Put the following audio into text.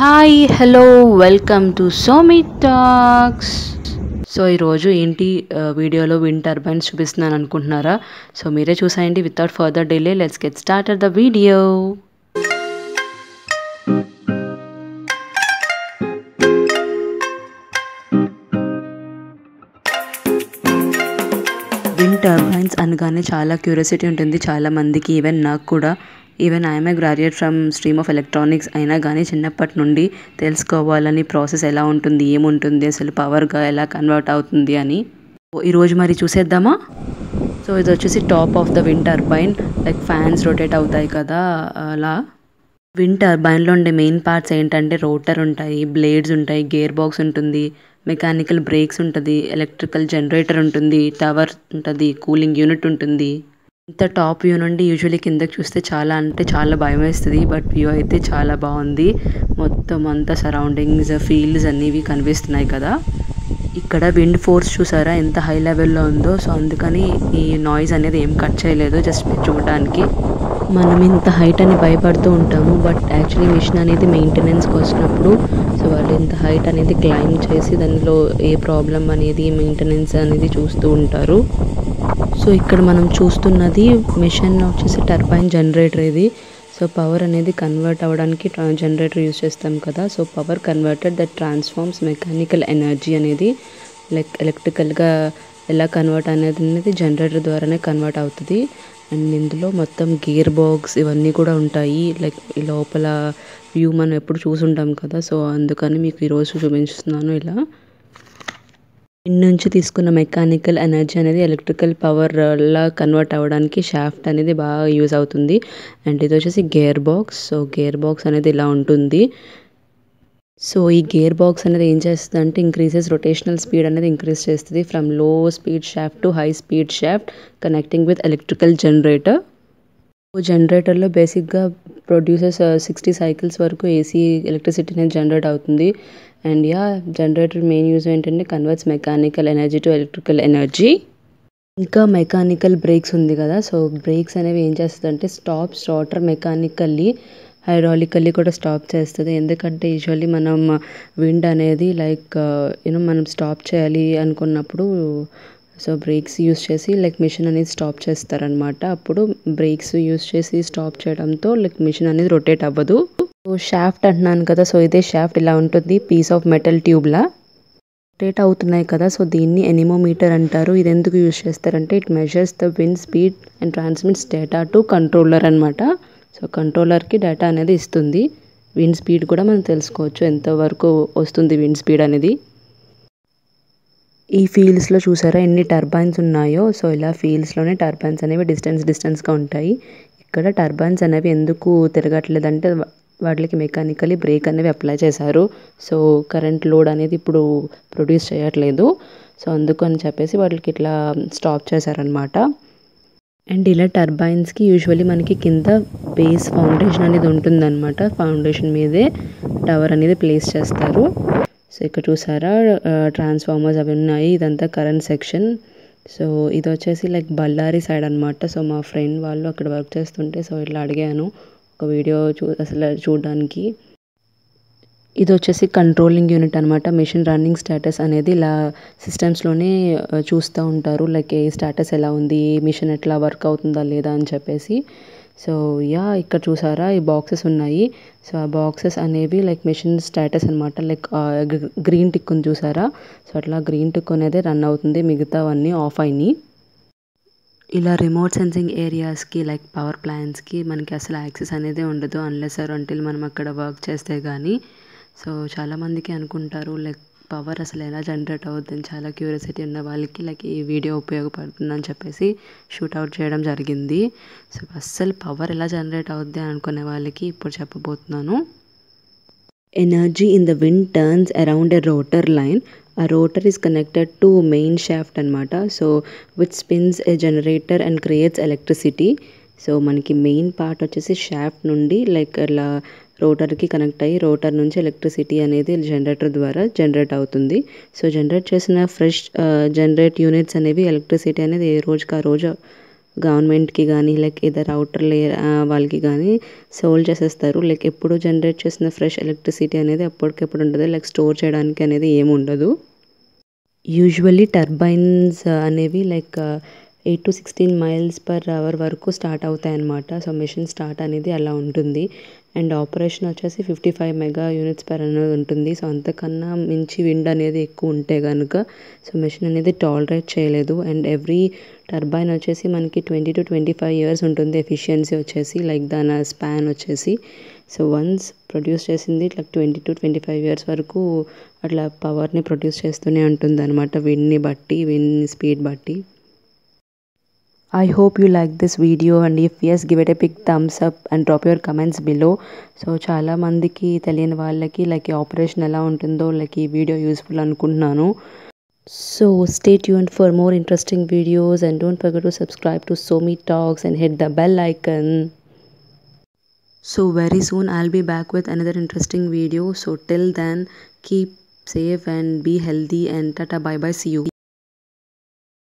Hi hello welcome to Somi talks. So ఈరోజు ఏంటి వీడియోలో విండ్ టర్బైన్స్ చూపిస్తున్నాను అనుకుంటున్నారా? సో మీరే చూసాయండి without further delay let's get start the video wind turbines అనగానే చాలా క్యూరియాసిటీ ఉంటుంది చాలా మందికి ఈవెన్ నాకు కూడా. Even I'm a graduate from stream of electronics అయినా కానీ చిన్నప్పటి నుండి తెలుసుకోవాలని ప్రాసెస్ ఎలా ఉంటుంది ఏముంటుంది అసలు పవర్గా ఎలా కన్వర్ట్ అవుతుంది అని. ఈరోజు మరి చూసేద్దామా? సో ఇది వచ్చేసి top of the wind turbine like fans rotate అవుతాయి కదా అలా. విండ్ టర్బైన్లో ఉండే మెయిన్ పార్ట్స్ ఏంటంటే రోటర్ ఉంటాయి బ్లేడ్స్ ఉంటాయి గేర్ బాక్స్ ఉంటుంది మెకానికల్ బ్రేక్స్ ఉంటుంది ఎలక్ట్రికల్ జనరేటర్ ఉంటుంది టవర్ ఉంటుంది కూలింగ్ యూనిట్ ఉంటుంది. ఇంత టాప్ వ్యూ నుండి యూజువల్లీ కిందకి చూస్తే చాలా అంటే చాలా భయం వేస్తుంది బట్ వ్యూ అయితే చాలా బాగుంది. మొత్తం అంతా సరౌండింగ్స్ ఫీల్డ్స్ అనేవి కనిపిస్తున్నాయి కదా. ఇక్కడ విండ్ ఫోర్స్ చూసారా? ఎంత హై లెవెల్లో ఉందో. సో అందుకని ఈ నాయిస్ అనేది ఏం కట్ చేయలేదు జస్ట్ చూడడానికి. మనం ఇంత హైట్ అని భయపడుతూ ఉంటాము బట్ యాక్చువల్లీ మిషన్ అనేది మెయింటెనెన్స్కి వచ్చినప్పుడు సో వాళ్ళు ఇంత హైట్ అనేది క్లైమ్ చేసి దానిలో ఏ ప్రాబ్లం అనేది మెయింటెనెన్స్ అనేది చూస్తూ ఉంటారు. సో ఇక్కడ మనం చూస్తున్నది మిషన్ వచ్చేసి టర్బైన్ జనరేటర్ ఇది. సో పవర్ అనేది కన్వర్ట్ అవ్వడానికి జనరేటర్ యూజ్ చేస్తాం కదా so power converted that transforms mechanical energy అనేది లైక్ ఎలక్ట్రికల్గా ఎలా కన్వర్ట్ అనేది అనేది జనరేటర్ ద్వారానే కన్వర్ట్ అవుతుంది. అండ్ ఇందులో మొత్తం గేర్ బాక్స్ ఇవన్నీ కూడా ఉంటాయి. లైక్ లోపల వ్యూ మనం ఎప్పుడు చూసుంటాం కదా సో అందుకని మీకు ఈరోజు చూపించుతున్నాను ఇలా. ఇన్ నుంచి తీసుకున్న మెకానికల్ ఎనర్జీ అనేది ఎలక్ట్రికల్ పవర్ లా కన్వర్ట్ అవ్వడానికి షాఫ్ట్ అనేది బాగా యూజ్ అవుతుంది. అండ్ ఇది వచ్చేసి gear box so gear box అనేది ఇలా ఉంటుంది. సో ఈ గేర్ బాక్స్ అనేది ఏం చేస్తుంది అంటే ఇంక్రీజెస్ రొటేషనల్ స్పీడ్ అనేది ఇంక్రీజ్ చేస్తుంది. From low speed shaft to high speed shaft connecting with electrical generator జనరేటర్లో బేసిక్గా ప్రొడ్యూసర్స్ సిక్స్టీ సైకిల్స్ వరకు ఏసీ ఎలక్ట్రిసిటీ అనేది జనరేట్ అవుతుంది. And yeah generator main use ఏంటంటే converts mechanical energy to electrical energy ఇంకా mechanical brakes ఉంది కదా. So breaks అనేవి ఏం చేస్తుంది అంటే స్టాప్ స్టార్టర్ మెకానికల్లీ హైడ్రాలికల్లీ కూడా స్టాప్ చేస్తుంది. ఎందుకంటే యూజువల్లీ మనం విండ్ అనేది లైక్ యూనో uh, మనం స్టాప్ చేయాలి అనుకున్నప్పుడు సో బ్రేక్స్ యూస్ చేసి లైక్ మిషన్ అనేది స్టాప్ చేస్తారనమాట అప్పుడు బ్రేక్స్ యూస్ చేసి స్టాప్ చేయడంతో లైక్ మిషన్ అనేది రొటేట్ అవ్వదు. సో షాఫ్ట్ అంటున్నాను కదా సో ఇదే షాఫ్ట్ ఇలా ఉంటుంది పీస్ ఆఫ్ మెటల్ ట్యూబ్లా రొటేట్ అవుతున్నాయి కదా సో దీన్ని ఎనిమోమీటర్ అంటారు. ఇది ఎందుకు యూజ్ చేస్తారంటే it measures the wind speed and transmits data to controller అనమాట సో కంట్రోలర్కి డేటా అనేది ఇస్తుంది. విండ్ స్పీడ్ కూడా మనం తెలుసుకోవచ్చు. ఎంతవరకు వస్తుంది విండ్ స్పీడ్ అనేది. ఈ ఫీల్డ్స్లో చూసారా ఎన్ని టర్బైన్స్ ఉన్నాయో? సో ఇలా ఫీల్డ్స్లోనే టర్బైన్స్ అనేవి డిస్టెన్స్ డిస్టెన్స్గా ఉంటాయి. ఇక్కడ టర్బైన్స్ అనేవి ఎందుకు తిరగట్లేదంటే వాటికి మెకానికలీ బ్రేక్ అనేవి అప్లై చేశారు. సో కరెంట్ లోడ్ అనేది ఇప్పుడు ప్రొడ్యూస్ చేయట్లేదు. సో అందుకు అని చెప్పేసి వాటికి ఇట్లా స్టాప్ చేశారనమాట అండ్ ఇలా టర్బైన్స్కి యూజువల్లీ మనకి కింద బేస్ ఫౌండేషన్ అనేది ఉంటుందన్నమాట. ఫౌండేషన్ మీదే టవర్ అనేది ప్లేస్ చేస్తారు. సో ఇక్కడ చూసారా ట్రాన్స్ఫార్మర్స్ అవి ఉన్నాయి. ఇదంతా కరెంట్ సెక్షన్. సో ఇది వచ్చేసి లైక్ బళ్ళారి సైడ్ అనమాట సో మా ఫ్రెండ్ వాళ్ళు అక్కడ వర్క్ చేస్తుంటే సో ఇట్లా అడిగాను ఒక వీడియో చూ అసలు చూడడానికి. ఇది వచ్చేసి కంట్రోలింగ్ యూనిట్ అనమాట మిషన్ రన్నింగ్ స్టేటస్ అనేది ఇలా సిస్టమ్స్లోనే చూస్తూ ఉంటారు. లైక్ ఏ స్టేటస్ ఎలా ఉంది మిషన్ ఎట్లా వర్క్ అవుతుందా లేదా అని చెప్పేసి. సో యా ఇక్కడ చూసారా? ఈ బాక్సెస్ ఉన్నాయి. సో ఆ బాక్సెస్ అనేవి లైక్ మిషన్ స్టేటస్ అనమాట లైక్ గ్రీన్ టిక్ ఉంది చూసారా? సో అట్లా గ్రీన్ టిక్ అనేది రన్ అవుతుంది. మిగతావన్నీ ఆఫ్ అయినాయి. ఇలా రిమోట్ సెన్సింగ్ ఏరియాస్కి లైక్ పవర్ ప్లాంట్స్కి మనకి అసలు యాక్సెస్ అనేది ఉండదు. అన్లెస్ ఆర్ అంటిల్ మనం అక్కడ వర్క్ చేస్తే కానీ సో చాలామందికి అనుకుంటారు లైక్ పవర్ అసలు ఎలా జనరేట్ అవుతుందని చాలా క్యూరియాసిటీ ఉన్న వాళ్ళకి లైక్ ఈ వీడియో ఉపయోగపడుతుందని చెప్పేసి షూట్ అవుట్ చేయడం జరిగింది. సో అస్సలు పవర్ ఎలా జనరేట్ అవుద్ది అని అనుకునే వాళ్ళకి ఇప్పుడు చెప్పబోతున్నాను. Energy in the wind turns around a rotor line. ఆ rotor is connected to main shaft అనమాట so which spins a generator and creates electricity. So మనకి మెయిన్ పార్ట్ వచ్చేసి షాఫ్ట్ నుండి లైక్ అలా రోటర్కి కనెక్ట్ అయ్యి రోటర్ నుంచి ఎలక్ట్రిసిటీ అనేది జనరేటర్ ద్వారా జనరేట్ అవుతుంది. సో జనరేట్ చేసిన ఫ్రెష్ జనరేట్ యూనిట్స్ అనేవి ఎలక్ట్రిసిటీ అనేది ఏ రోజుకి ఆ రోజు గవర్నమెంట్కి కానీ లైక్ ఏదైనా అవుటర్ లేయర్ వాళ్ళకి కానీ సోల్ చేసేస్తారు. లైక్ ఎప్పుడు జనరేట్ చేసిన ఫ్రెష్ ఎలక్ట్రిసిటీ అనేది ఎప్పటికెప్పుడు ఉంటుంది లైక్ స్టోర్ చేయడానికి అనేది ఏమి ఉండదు యూజువల్లీ టర్బైన్స్ అనేవి like eight to sixteen miles per hour వరకు స్టార్ట్ అవుతాయి అన్నమాట సో మిషన్ స్టార్ట్ అనేది అలా ఉంటుంది. అండ్ ఆపరేషన్ వచ్చేసి fifty five mega units per అనేది ఉంటుంది. సో అంతకన్నా మించి విండ్ అనేది ఎక్కువ ఉంటే కనుక సో మిషన్ అనేది టాలరేట్ చేయలేదు. అండ్ ఎవ్రీ టర్బైన్ వచ్చేసి మనకి twenty to twenty five years ఉంటుంది ఎఫిషియన్సీ వచ్చేసి లైక్ దాని స్పాన్ వచ్చేసి. సో వన్స్ ప్రొడ్యూస్ చేసింది ఇట్లా twenty to twenty five years వరకు అట్లా పవర్ని ప్రొడ్యూస్ చేస్తూనే ఉంటుంది అనమాట విండ్ని బట్టి విండ్ స్పీడ్ బట్టి. I hope you like this video and if yes give it a big thumbs up and drop your comments below so చాలా మందికి తెలియని వాళ్ళకి లైక్ ఈ ఆపరేషన్ ఎలా ఉంటుందో లైక్ ఈ వీడియో యూస్ఫుల్ అనుకుంటున్నాను so stay tune for more interesting videos and don't forget to subscribe to Somi Talks and hit the bell icon so very soon I'll be back with another interesting video so till then keep safe and be healthy and tata bye bye see you